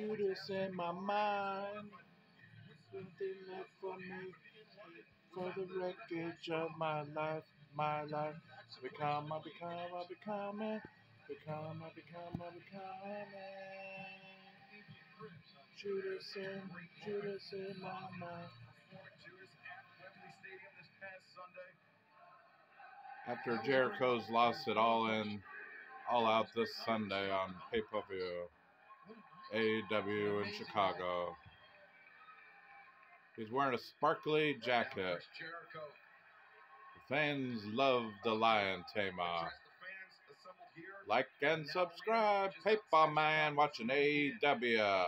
Judas in my mind. Something left for me. For the wreckage of my life, my life. Become, I become, I become it. Become, I become, I become it. Judas in, Judas in my mind. After Jericho's lost it all in, all out this Sunday on pay per view, AEW in Chicago. He's wearing a sparkly jacket. The fans love the Lion Tamer. Like and subscribe, Paper Man watching AEW.